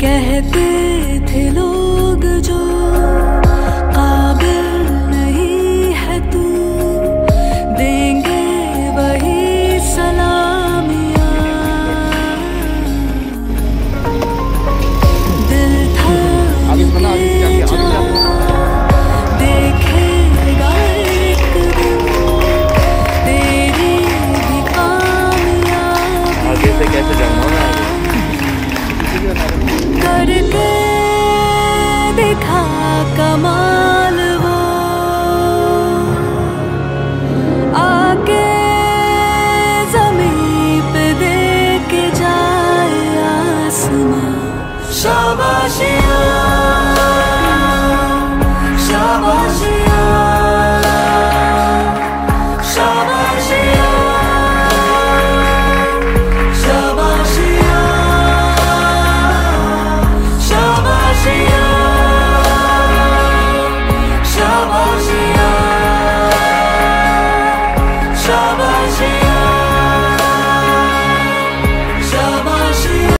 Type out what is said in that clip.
कहते थे लोग जो काबिल नहीं है तू। देंगे वही सलामियाँ। दिल था देखेगा एक दिन तेरी भी कामयाबी आगे से कैसे जाऊँगा दिखा कमाल वो। आके ज़मीन पे देख जाए आसमां। शाबाशियाँ 是爱，什？